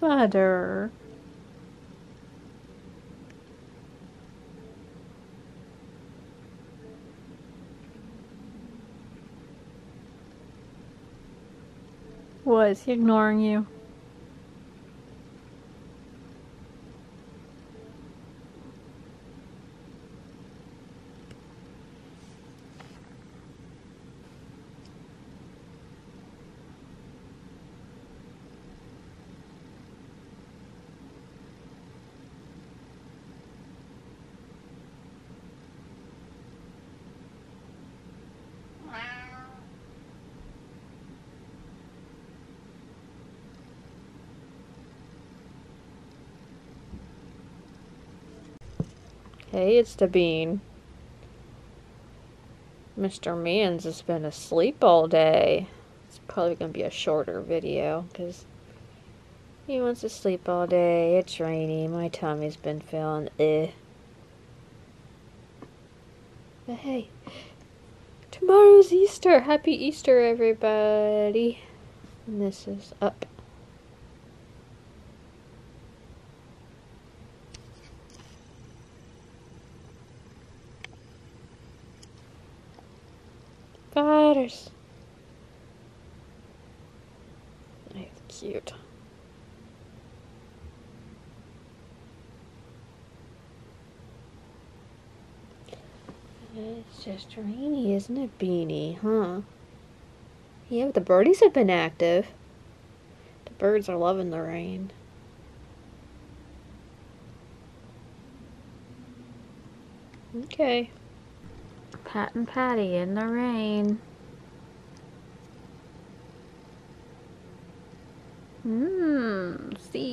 Butter. What, is he ignoring you? Hey, it's the bean. Mr. Mans has been asleep all day. It's probably going to be a shorter video because he wants to sleep all day. It's rainy. My tummy's been feeling eh. But hey, tomorrow's Easter. Happy Easter, everybody. And this is up. Butters. It's cute. It's just rainy, isn't it, Beanie? Huh? Yeah, but the birdies have been active. The birds are loving the rain. Okay. Pat and Patty in the rain. Mmm, see